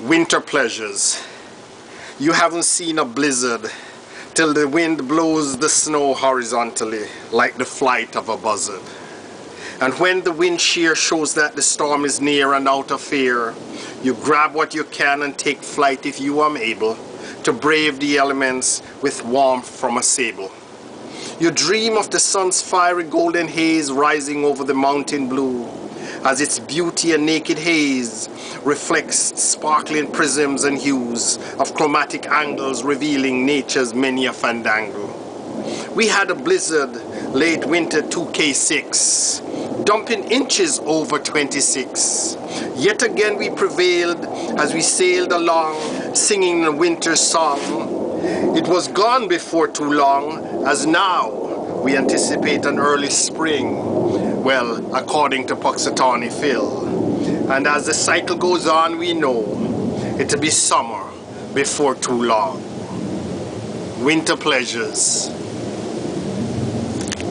winter pleasures. You haven't seen a blizzard till the wind blows the snow horizontally like the flight of a buzzard. And when the wind shear shows that the storm is near and out of fear, you grab what you can and take flight if you are able to brave the elements with warmth from a sable. You dream of the sun's fiery golden haze rising over the mountain blue as its beauty and naked haze reflects sparkling prisms and hues of chromatic angles revealing nature's many a fandangle. We had a blizzard late winter 2K6, dumping inches over 26. Yet again we prevailed as we sailed along, singing a winter song. It was gone before too long, as now we anticipate an early spring well, according to Punxsutawney Phil. And as the cycle goes on, we know it'll be summer before too long. Winter pleasures.